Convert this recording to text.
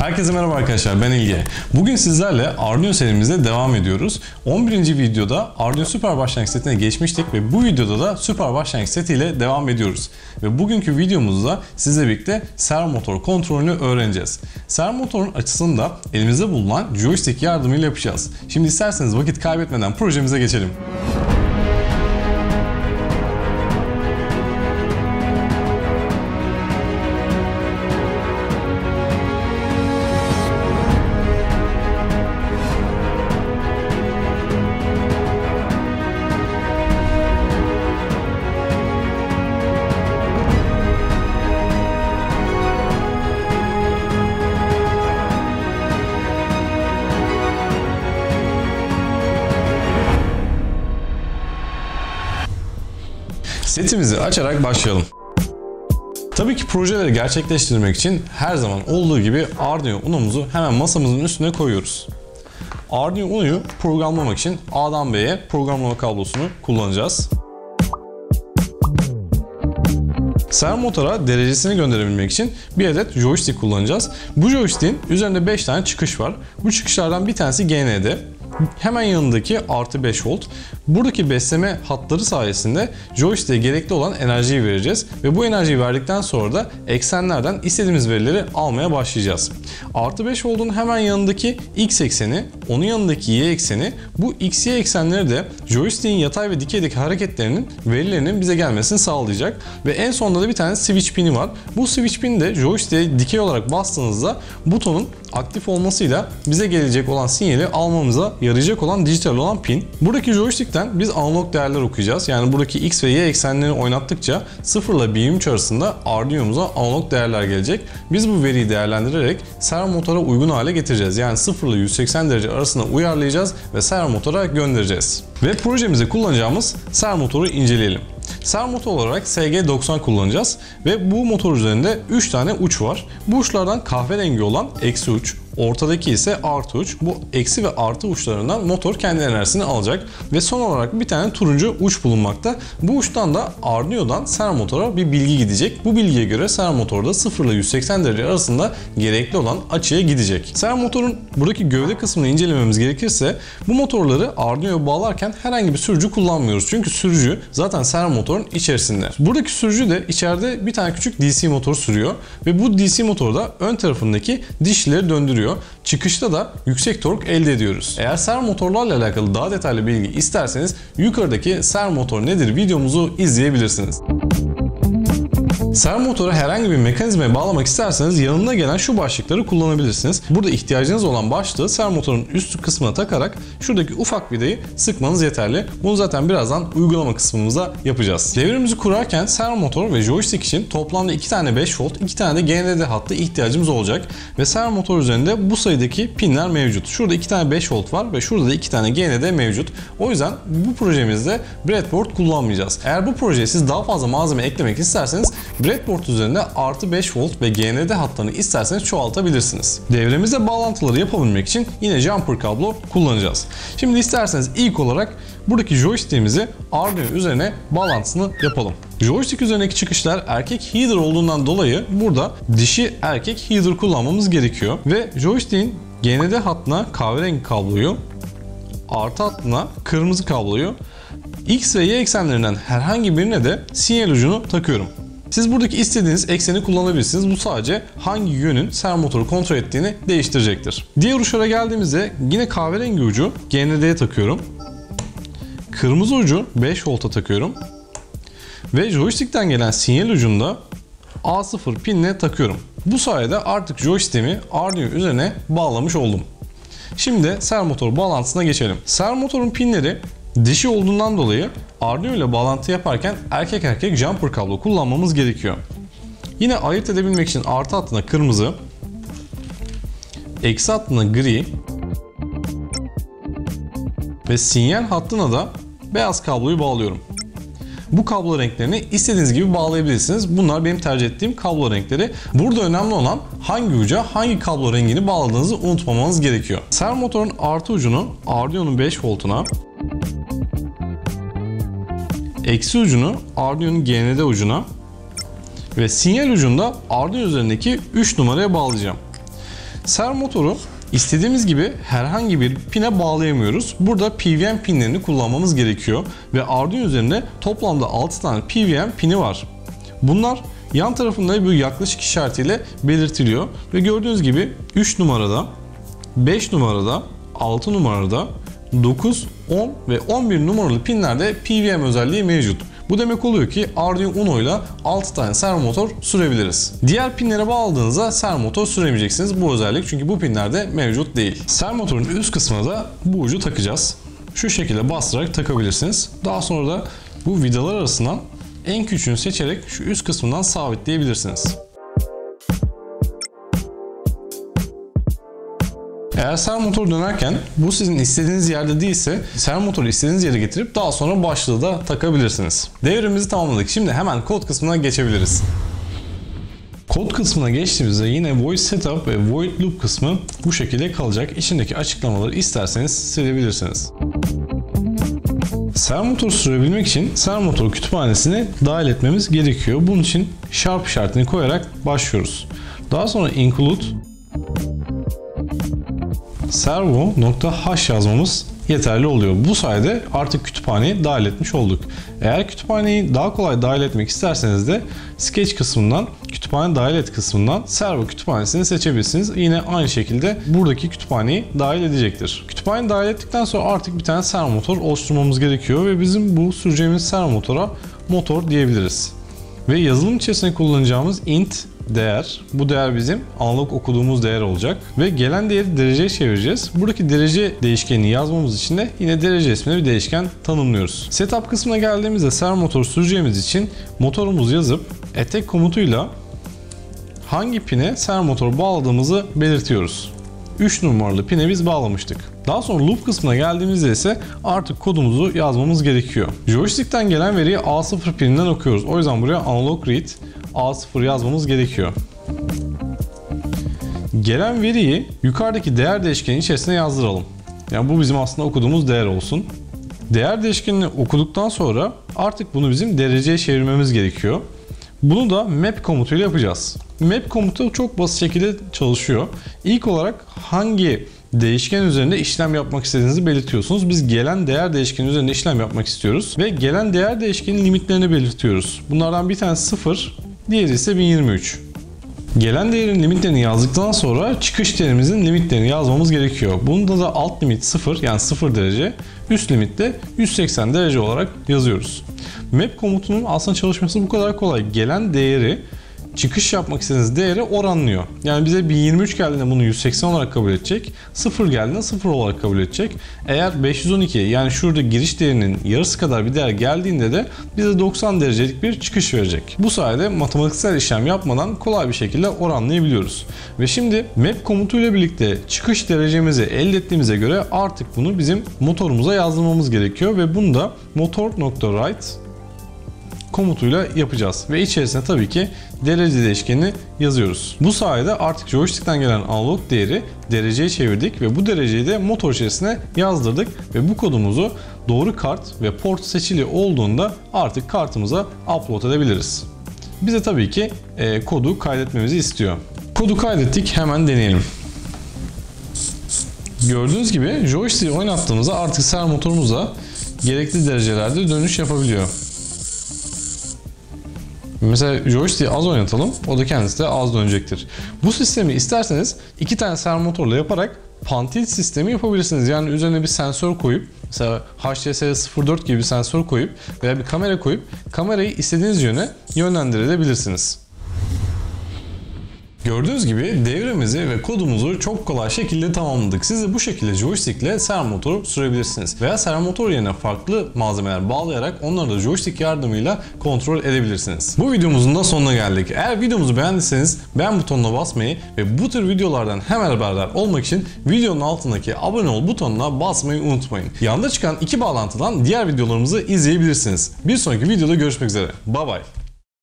Herkese merhaba arkadaşlar ben İlge. Bugün sizlerle Arduino serimize devam ediyoruz. 11. videoda Arduino Süper Başlangıç setine geçmiştik ve bu videoda da Süper Başlangıç setiyle devam ediyoruz. Ve bugünkü videomuzda sizle birlikte servo motor kontrolünü öğreneceğiz. Servo motorun açısını da elimizde bulunan joystick yardımıyla yapacağız. Şimdi isterseniz vakit kaybetmeden projemize geçelim. Setimizi açarak başlayalım. Tabii ki projeleri gerçekleştirmek için her zaman olduğu gibi Arduino Uno'muzu hemen masamızın üstüne koyuyoruz. Arduino Uno'yu programlamak için A'dan B'ye programlama kablosunu kullanacağız. Servo motora derecesini gönderebilmek için bir adet joystick kullanacağız. Bu joystick'in üzerinde 5 tane çıkış var. Bu çıkışlardan bir tanesi GND, hemen yanındaki artı 5 volt. Buradaki besleme hatları sayesinde joystick'e gerekli olan enerjiyi vereceğiz ve bu enerjiyi verdikten sonra da eksenlerden istediğimiz verileri almaya başlayacağız. Artı 5 voltun hemen yanındaki x ekseni, onun yanındaki y ekseni, bu x y eksenleri de joystick'in yatay ve dikeydeki hareketlerinin verilerinin bize gelmesini sağlayacak ve en sonunda da bir tane switch pini var. Bu switch pini de joystick'e dikey olarak bastığınızda butonun aktif olmasıyla bize gelecek olan sinyali almamıza yarayacak olan dijital olan pin. Buradaki joystick'ten biz analog değerler okuyacağız. Yani buradaki x ve y eksenlerini oynattıkça 0 ile 1.23 arasında Arduino'muza analog değerler gelecek. Biz bu veriyi değerlendirerek servo motora uygun hale getireceğiz. Yani 0 ile 180 derece arasında uyarlayacağız ve servo motora göndereceğiz. Ve projemize kullanacağımız servo motoru inceleyelim. Servo motor olarak SG90 kullanacağız ve bu motor üzerinde 3 tane uç var. Bu uçlardan kahverengi olan eksi uç, Ortadaki ise artı uç. Bu eksi ve artı uçlarından motor kendi enerjisini alacak. Ve son olarak bir tane turuncu uç bulunmakta. Bu uçtan da Arduino'dan servo motora bir bilgi gidecek. Bu bilgiye göre servo motorda 0 ile 180 derece arasında gerekli olan açıya gidecek. Servo motorun buradaki gövde kısmını incelememiz gerekirse bu motorları Arduino'ya bağlarken herhangi bir sürücü kullanmıyoruz. Çünkü sürücü zaten servo motorun içerisinde. Buradaki sürücü de içeride bir tane küçük DC motor sürüyor ve bu DC motorda ön tarafındaki dişleri döndürüyor oluyor. Çıkışta da yüksek tork elde ediyoruz. Eğer servo motorlarla alakalı daha detaylı bilgi isterseniz yukarıdaki servo motor nedir videomuzu izleyebilirsiniz. Servo motoru herhangi bir mekanizmaya bağlamak isterseniz yanına gelen şu başlıkları kullanabilirsiniz. Burada ihtiyacınız olan başlığı servo motorun üst kısmına takarak şuradaki ufak vidayı sıkmanız yeterli. Bunu zaten birazdan uygulama kısmımızda yapacağız. Devrimizi kurarken servo motor ve joystick için toplamda 2 tane 5 volt, 2 tane de GND hattı ihtiyacımız olacak. Ve servo motor üzerinde bu sayıdaki pinler mevcut. Şurada 2 tane 5 volt var ve şurada da 2 tane GND mevcut. O yüzden bu projemizde breadboard kullanmayacağız. Eğer bu projeye siz daha fazla malzeme eklemek isterseniz Breadboard üzerinde artı 5 volt ve GND hatlarını isterseniz çoğaltabilirsiniz. Devremizde bağlantıları yapabilmek için yine jumper kablo kullanacağız. Şimdi isterseniz ilk olarak buradaki joystick'imizi Arduino üzerine bağlantısını yapalım. Joystick üzerindeki çıkışlar erkek header olduğundan dolayı burada dişi erkek header kullanmamız gerekiyor. Ve joystick'in GND hattına kahverengi kabloyu, artı hattına kırmızı kabloyu, X ve Y eksenlerinden herhangi birine de sinyal ucunu takıyorum. Siz buradaki istediğiniz ekseni kullanabilirsiniz. Bu sadece hangi yönün servo motoru kontrol ettiğini değiştirecektir. Diğer uçlara geldiğimizde yine kahverengi ucu GND'ye takıyorum. Kırmızı ucu 5 volta takıyorum. Ve joystick'ten gelen sinyal ucunu da A0 pinle takıyorum. Bu sayede artık joystick'imi Arduino üzerine bağlamış oldum. Şimdi servo motor bağlantısına geçelim. Servo motorun pinleri dişi olduğundan dolayı Arduino ile bağlantı yaparken erkek erkek jumper kablo kullanmamız gerekiyor. Yine ayırt edebilmek için artı hattına kırmızı, eksi hattına gri ve sinyal hattına da beyaz kabloyu bağlıyorum. Bu kablo renklerini istediğiniz gibi bağlayabilirsiniz. Bunlar benim tercih ettiğim kablo renkleri. Burada önemli olan hangi uca hangi kablo rengini bağladığınızı unutmamanız gerekiyor. Servo motorun artı ucunu Arduino'nun 5 voltuna eksi ucunu Arduino'nun GND ucuna ve sinyal ucunda Arduino üzerindeki 3 numaraya bağlayacağım. Servo motoru istediğimiz gibi herhangi bir pine bağlayamıyoruz. Burada PWM pinlerini kullanmamız gerekiyor ve Arduino üzerinde toplamda 6 tane PWM pini var. Bunlar yan tarafında bir yaklaşık işaretiyle belirtiliyor ve gördüğünüz gibi 3 numarada, 5 numarada, 6 numarada, 9, 10 ve 11 numaralı pinlerde PWM özelliği mevcut. Bu demek oluyor ki Arduino Uno ile 6 tane servo motor sürebiliriz. Diğer pinlere bağladığınızda servo motor süremeyeceksiniz bu özellik çünkü bu pinlerde mevcut değil. Servo motorun üst kısmına da bu ucu takacağız. Şu şekilde bastırarak takabilirsiniz. Daha sonra da bu vidalar arasından en küçüğünü seçerek şu üst kısmından sabitleyebilirsiniz. Eğer servo motor dönerken bu sizin istediğiniz yerde değilse servo motoru istediğiniz yere getirip daha sonra başlığı da takabilirsiniz. Devrimizi tamamladık. Şimdi hemen kod kısmına geçebiliriz. Kod kısmına geçtiğimizde yine voice setup ve void loop kısmı bu şekilde kalacak. İçindeki açıklamaları isterseniz silebilirsiniz. Servo motor sürebilmek için servo motor kütüphanesine dahil etmemiz gerekiyor. Bunun için sharp işaretini koyarak başlıyoruz. Daha sonra include servo.h yazmamız yeterli oluyor. Bu sayede artık kütüphaneyi dahil etmiş olduk. Eğer kütüphaneyi daha kolay dahil etmek isterseniz de Sketch kısmından kütüphane dahil et kısmından servo kütüphanesini seçebilirsiniz. Yine aynı şekilde buradaki kütüphaneyi dahil edecektir. Kütüphane dahil ettikten sonra artık bir tane servo motor oluşturmamız gerekiyor ve bizim bu süreceğimiz servo motora motor diyebiliriz. Ve yazılım içerisinde kullanacağımız int değer. Bu değer bizim analog okuduğumuz değer olacak. Ve gelen değeri dereceye çevireceğiz. Buradaki derece değişkenini yazmamız için de yine derece ismine bir değişken tanımlıyoruz. Setup kısmına geldiğimizde servo motor süreceğimiz için motorumuzu yazıp etek komutuyla hangi pine servo motor bağladığımızı belirtiyoruz. 3 numaralı pine biz bağlamıştık. Daha sonra loop kısmına geldiğimizde ise artık kodumuzu yazmamız gerekiyor. Joystick'ten gelen veriyi A0 pininden okuyoruz. O yüzden buraya analog read A0 yazmamız gerekiyor. Gelen veriyi yukarıdaki değer değişkeni içerisine yazdıralım. Yani bu bizim aslında okuduğumuz değer olsun. Değer değişkenini okuduktan sonra artık bunu bizim dereceye çevirmemiz gerekiyor. Bunu da map komutuyla yapacağız. Map komutu çok basit şekilde çalışıyor. İlk olarak hangi değişken üzerinde işlem yapmak istediğinizi belirtiyorsunuz. Biz gelen değer değişkeni üzerinde işlem yapmak istiyoruz ve gelen değer değişkenin limitlerini belirtiyoruz. Bunlardan bir tanesi 0, diğeri ise 1023. Gelen değerin limitlerini yazdıktan sonra çıkış değerimizin limitlerini yazmamız gerekiyor. Bunda da alt limit 0 yani 0 derece, üst limit de 180 derece olarak yazıyoruz. Map komutunun aslında çalışması bu kadar kolay. Gelen değeri çıkış yapmak istediğiniz değeri oranlıyor. Yani bize 1023 geldiğinde bunu 180 olarak kabul edecek. 0 geldiğinde 0 olarak kabul edecek. Eğer 512 yani şurada giriş değerinin yarısı kadar bir değer geldiğinde de bize 90 derecelik bir çıkış verecek. Bu sayede matematiksel işlem yapmadan kolay bir şekilde oranlayabiliyoruz. Ve şimdi map komutuyla birlikte çıkış derecemizi elde ettiğimize göre artık bunu bizim motorumuza yazdırmamız gerekiyor ve bunu da motor.write komutuyla yapacağız. Ve içerisine tabii ki derece değişkenini yazıyoruz. Bu sayede artık joystick'ten gelen analog değeri dereceye çevirdik ve bu dereceyi de motor içerisine yazdırdık ve bu kodumuzu doğru kart ve port seçili olduğunda artık kartımıza upload edebiliriz. Bize tabii ki e, kodu kaydetmemizi istiyor. Kodu kaydettik hemen deneyelim. Gördüğünüz gibi joystick'i oynattığımızda artık servo motorumuza gerekli derecelerde dönüş yapabiliyor. Mesela joystick'i az oynatalım. O da kendisi de az dönecektir. Bu sistemi isterseniz iki tane servo motorla yaparak pantil sistemi yapabilirsiniz. Yani üzerine bir sensör koyup mesela HTS 04 gibi bir sensör koyup veya bir kamera koyup kamerayı istediğiniz yöne yönlendirebilirsiniz. Gördüğünüz gibi devremizi ve kodumuzu çok kolay şekilde tamamladık. Siz de bu şekilde joystick ile servo motoru sürebilirsiniz. Veya servo motor yerine farklı malzemeler bağlayarak onları da joystick yardımıyla kontrol edebilirsiniz. Bu videomuzun da sonuna geldik. Eğer videomuzu beğendiyseniz beğen butonuna basmayı ve bu tür videolardan hemen haberdar olmak için videonun altındaki abone ol butonuna basmayı unutmayın. Yanında çıkan iki bağlantıdan diğer videolarımızı izleyebilirsiniz. Bir sonraki videoda görüşmek üzere. Bye bye.